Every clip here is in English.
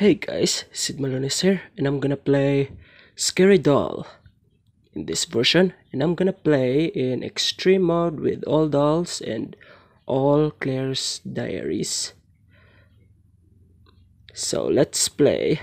Hey guys, Cid Malones here, and I'm gonna play Scary Doll in this version, and I'm gonna play in extreme mode with all dolls and all Claire's diaries. So let's play.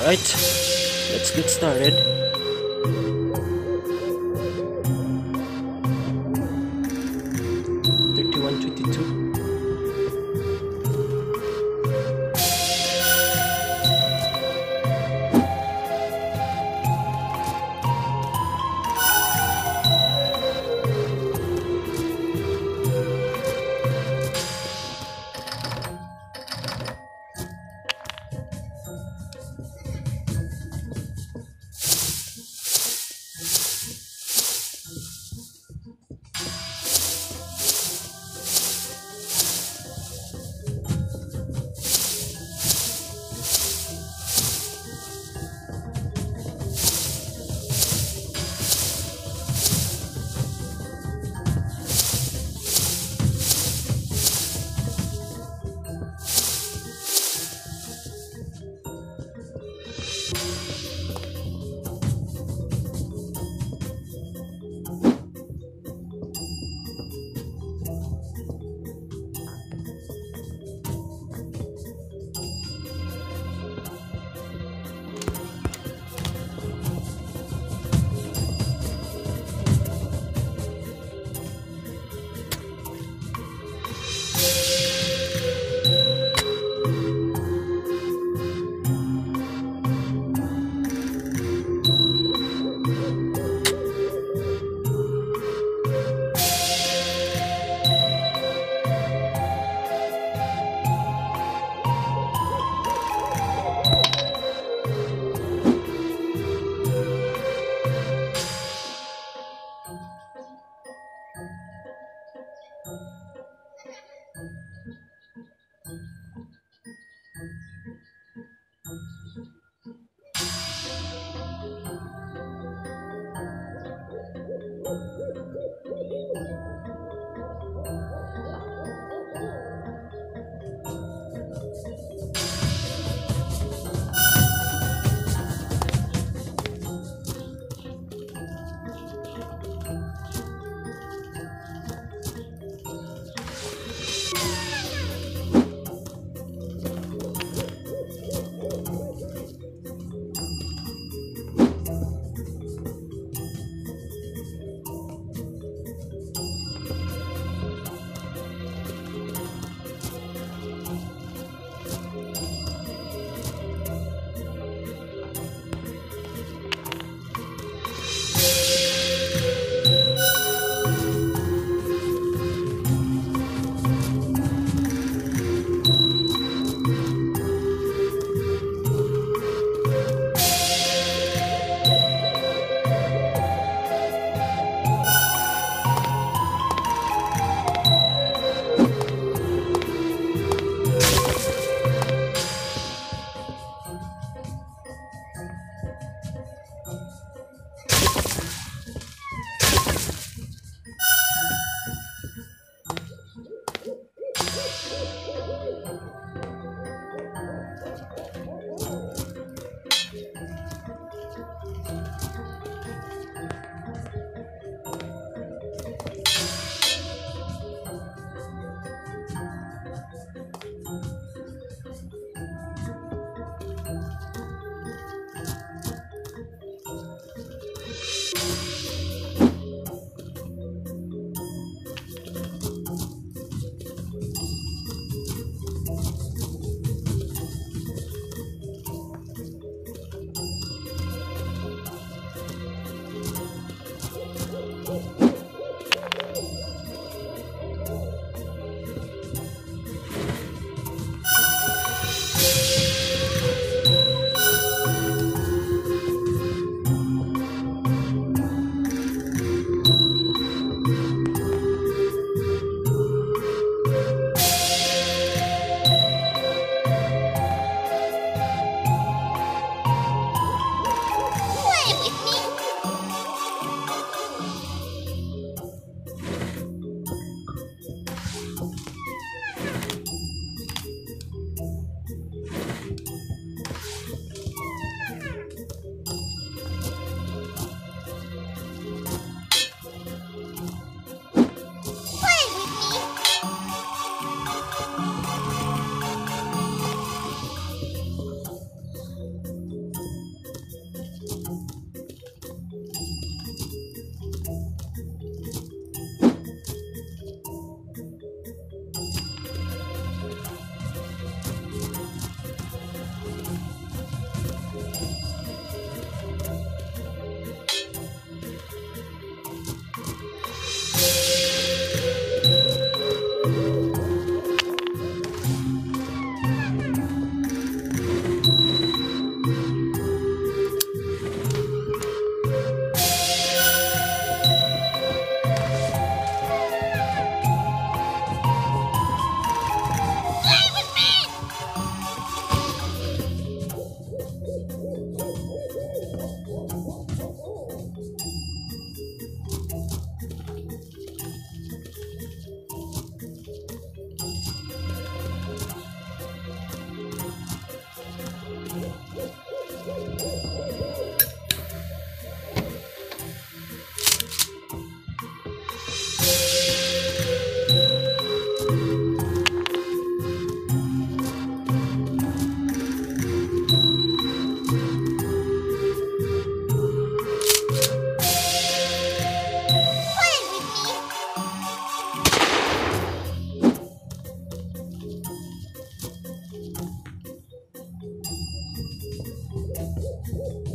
Alright, let's get started. Ooh.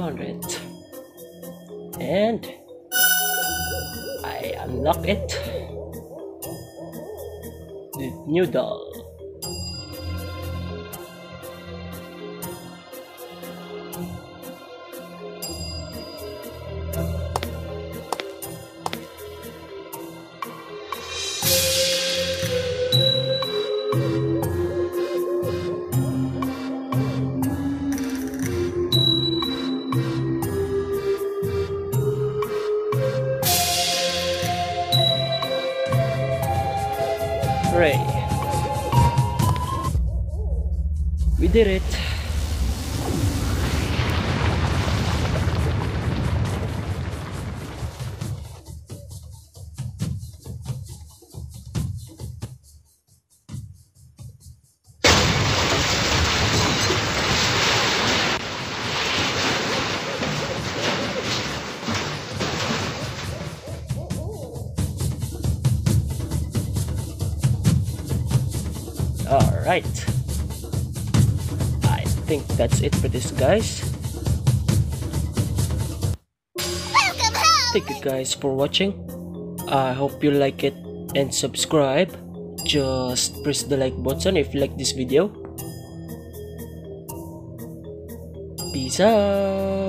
Found it. And I unlock it. The new doll. Hooray! Did it! Alright. I think that's it for this, guys. Thank you guys for watching. I hope you like it and subscribe. Just press the like button if you like this video. Peace out.